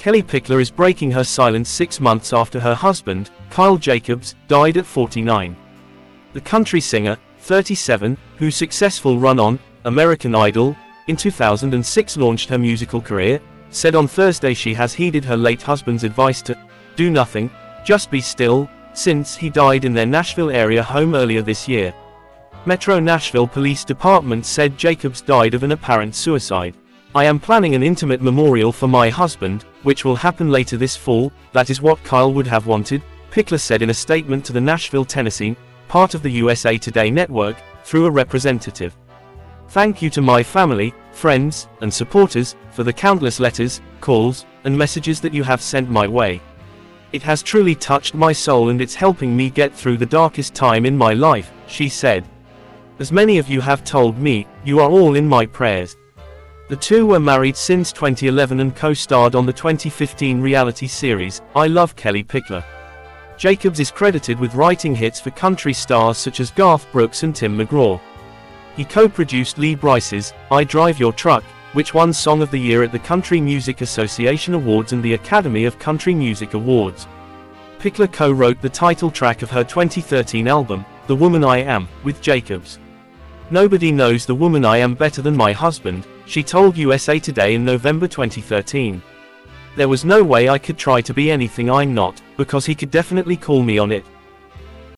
Kellie Pickler is breaking her silence six months after her husband, Kyle Jacobs, died at 49. The country singer, 37, whose successful run on American Idol in 2006 launched her musical career, said on Thursday she has heeded her late husband's advice to do nothing, just be still, since he died in their Nashville area home earlier this year. Metro Nashville Police Department said Jacobs died of an apparent suicide. I am planning an intimate memorial for my husband, which will happen later this fall, that is what Kyle would have wanted, Pickler said in a statement to the Nashville Tennessean, part of the USA Today network, through a representative. Thank you to my family, friends, and supporters, for the countless letters, calls, and messages that you have sent my way. It has truly touched my soul and it's helping me get through the darkest time in my life, she said. As many of you have told me, you are all in my prayers. The two were married since 2011 and co-starred on the 2015 reality series, I Love Kellie Pickler. Jacobs is credited with writing hits for country stars such as Garth Brooks and Tim McGraw. He co-produced Lee Brice's, I Drive Your Truck, which won Song of the Year at the Country Music Association Awards and the Academy of Country Music Awards. Pickler co-wrote the title track of her 2013 album, The Woman I Am, with Jacobs. Nobody knows the woman I am better than my husband, she told USA Today in November 2013. There was no way I could try to be anything I'm not, because he could definitely call me on it,